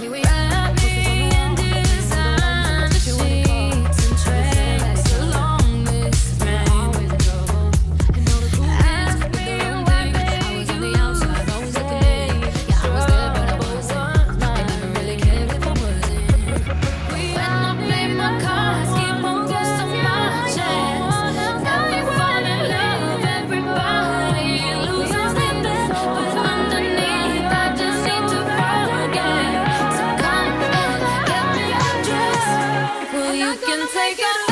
Here we are. take it away.